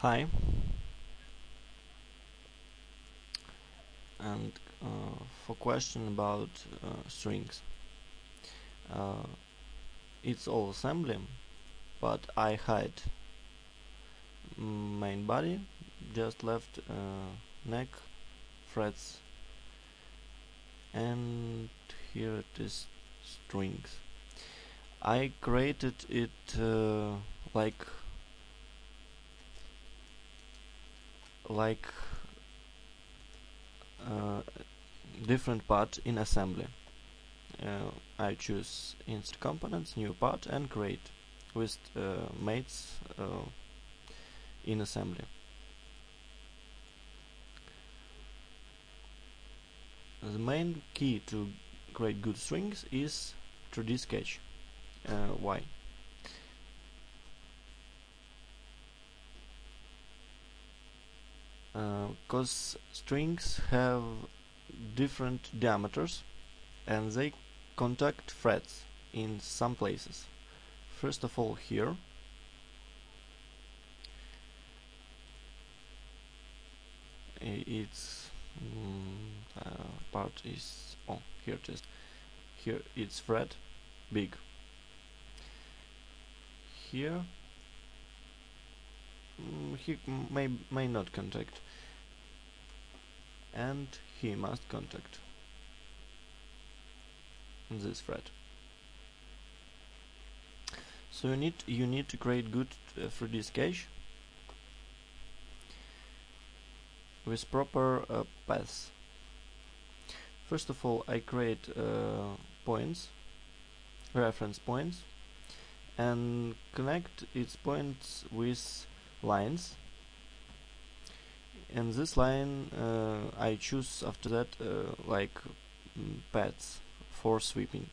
Hi. And uh, for question about uh, strings. Uh, it's all assembly, but I hide main body, just left uh, neck, frets, and here it is strings. I created it uh, like like uh, different part in assembly. Uh, I choose insert components, new part and create with uh, mates uh, in assembly. The main key to create good strings is 3D sketch. Uh, why? Because uh, strings have different diameters and they contact frets in some places. First of all here. Its mm, uh, part is oh here is. Here it's fret big. Here he may may not contact. And he must contact. This thread so you need you need to create good uh, 3D sketch with proper uh, paths. First of all I create uh, points reference points and connect its points with lines. And this line uh, I choose after that uh, like mm, paths for sweeping.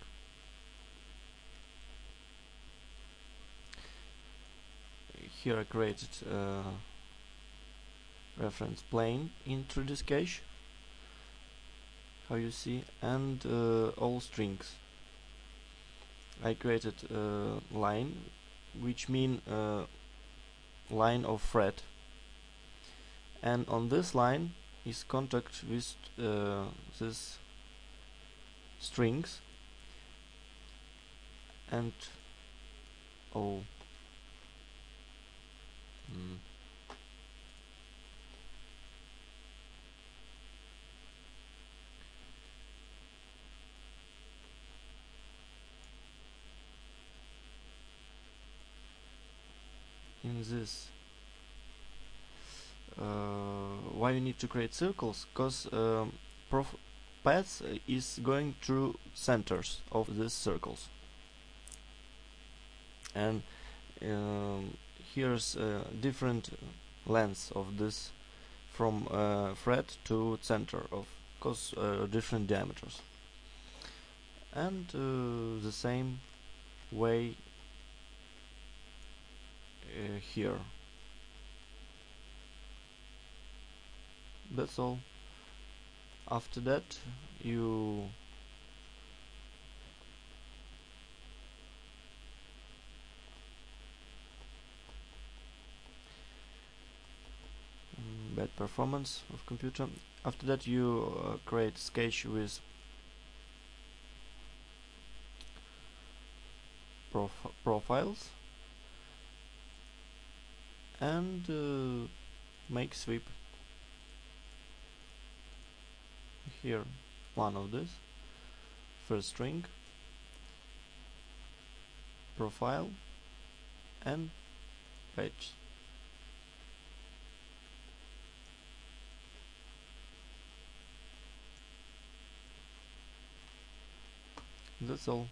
Here I created uh, reference plane in 3D Sketch how you see and uh, all strings. I created a line which mean uh, line of fret and on this line is contact with uh, this strings and oh mm. In this. Uh, why you need to create circles? Because um, paths is going through centers of these circles. And um, here's uh, different lengths of this from uh, fret to center of course uh, different diameters. And uh, the same way uh, here. That's all. After that you mm, bad performance of computer. After that you uh, create sketch with prof profiles and uh, make sweep. Here one of this. First string. Profile. And page. That's all